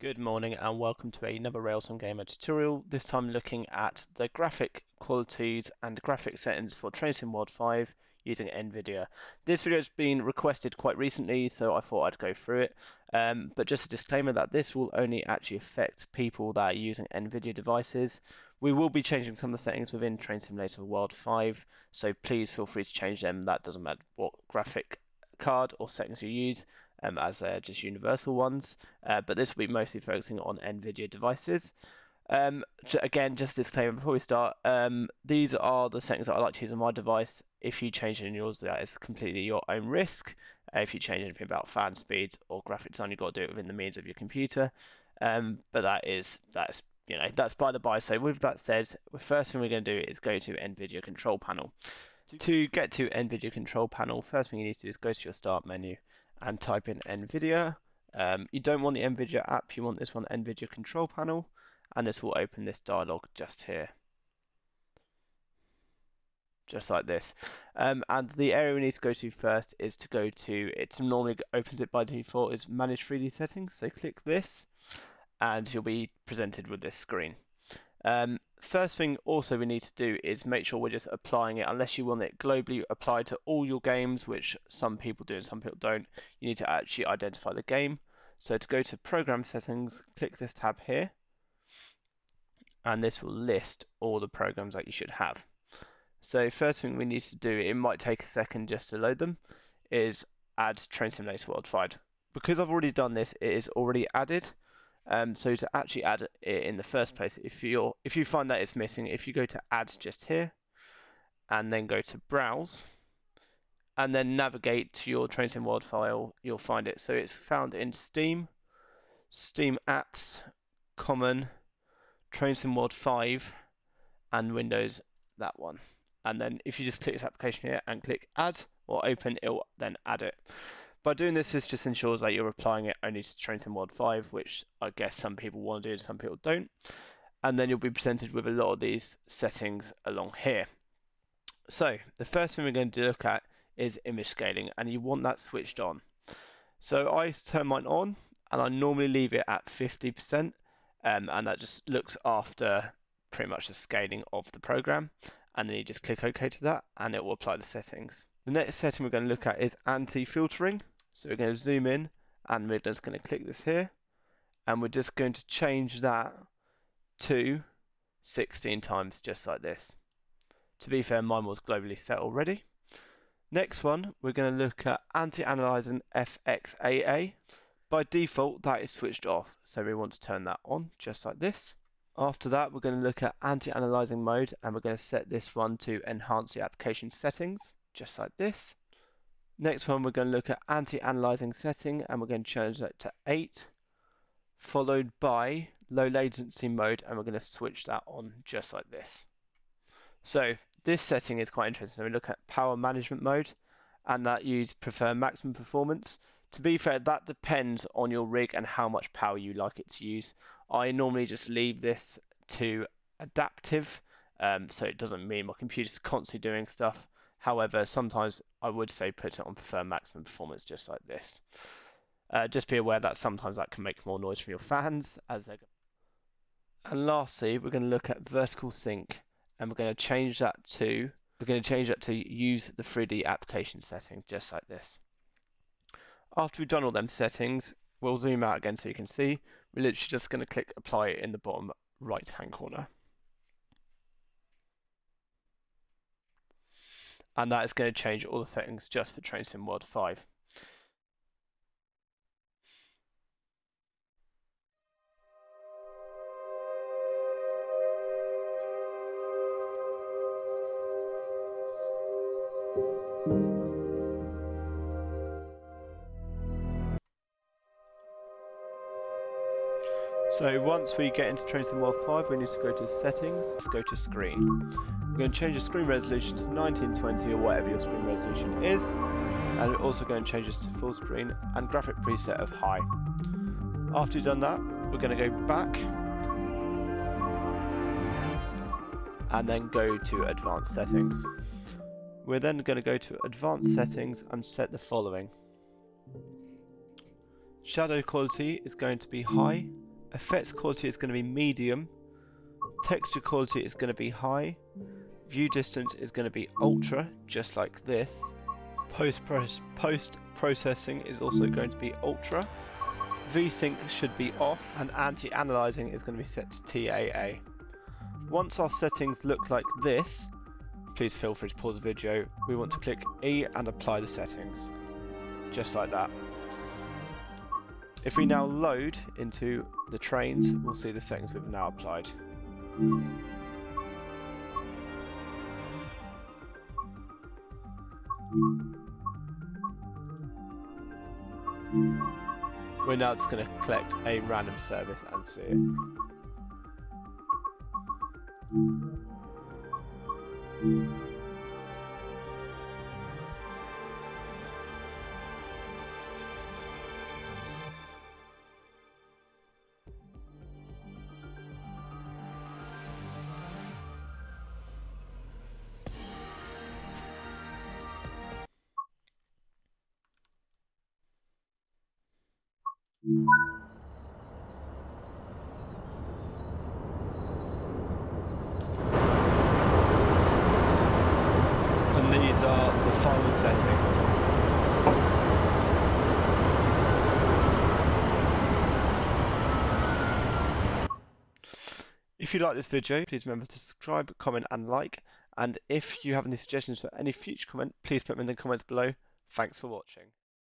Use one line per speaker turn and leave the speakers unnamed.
Good morning and welcome to another RailSim Gamer tutorial, this time looking at the graphic qualities and graphic settings for Train Sim World 5 using NVIDIA. This video has been requested quite recently so I thought I'd go through it, um, but just a disclaimer that this will only actually affect people that are using NVIDIA devices. We will be changing some of the settings within Train Simulator World 5, so please feel free to change them, that doesn't matter what graphic card or settings you use um, as they're just universal ones, uh, but this will be mostly focusing on NVIDIA devices. Um, again, just a disclaimer before we start, um, these are the settings that I like to use on my device. If you change it in yours, that is completely your own risk. Uh, if you change anything about fan speeds or graphic design, you've got to do it within the means of your computer. Um, but that is that's you know that's by the by. So with that said, the first thing we're going to do is go to NVIDIA Control Panel. To get to NVIDIA Control Panel, first thing you need to do is go to your Start menu and type in NVIDIA. Um, you don't want the NVIDIA app, you want this one NVIDIA control panel, and this will open this dialog just here. Just like this. Um, and the area we need to go to first is to go to, it normally opens it by default is manage 3D settings. So click this and you'll be presented with this screen. Um, first thing also we need to do is make sure we're just applying it. Unless you want it globally applied to all your games which some people do and some people don't you need to actually identify the game. So to go to program settings click this tab here. And this will list all the programs that you should have. So first thing we need to do it might take a second just to load them is add train simulator world 5 because I've already done this it is already added um, so to actually add it in the first place, if you if you find that it's missing, if you go to add just here, and then go to browse, and then navigate to your Train Sim World file, you'll find it. So it's found in Steam, Steam Apps, Common, Train Sim World 5, and Windows, that one. And then if you just click this application here and click add or open, it will then add it. By doing this, this just ensures that you're applying it only to Train Sim World 5, which I guess some people want to do and some people don't. And then you'll be presented with a lot of these settings along here. So the first thing we're going to look at is image scaling, and you want that switched on. So I turn mine on, and I normally leave it at 50%, um, and that just looks after pretty much the scaling of the program. And then you just click OK to that, and it will apply the settings. The next setting we're going to look at is anti-filtering. So we're going to zoom in and we're just going to click this here and we're just going to change that to 16 times just like this. To be fair, mine was globally set already. Next one, we're going to look at anti-aliasing FXAA. By default, that is switched off, so we want to turn that on, just like this. After that, we're going to look at anti-aliasing mode, and we're going to set this one to enhance the application settings, just like this. Next one, we're going to look at anti-aliasing setting, and we're going to change that to 8, followed by low latency mode, and we're going to switch that on just like this. So this setting is quite interesting. So we look at power management mode, and that you prefer maximum performance. To be fair, that depends on your rig and how much power you like it to use. I normally just leave this to adaptive, um, so it doesn't mean my computer's constantly doing stuff. However, sometimes I would say put it on prefer maximum performance just like this. Uh, just be aware that sometimes that can make more noise from your fans as they And lastly, we're going to look at vertical sync and we're going to change that to we're going to change that to use the 3D application setting just like this. After we've done all them settings, we'll zoom out again so you can see. We're literally just going to click apply in the bottom right hand corner. and that is going to change all the settings just for Train Sim World 5. So once we get into Train Sim World 5, we need to go to settings, let's go to screen. We're going to change the screen resolution to 1920 or whatever your screen resolution is. And we're also going to change this to full screen and graphic preset of high. After you've done that, we're going to go back and then go to advanced settings. We're then going to go to advanced settings and set the following. Shadow quality is going to be high effects quality is going to be medium, texture quality is going to be high, view distance is going to be ultra, just like this, post, post processing is also going to be ultra, VSync should be off, and anti-aliasing is going to be set to TAA. Once our settings look like this, please feel free to pause the video, we want to click E and apply the settings, just like that. If we now load into the trains, we'll see the settings we've now applied. We're now just going to collect a random service and see it. And these are the final settings. If you like this video, please remember to subscribe, comment and like. And if you have any suggestions for any future comment, please put them in the comments below. Thanks for watching.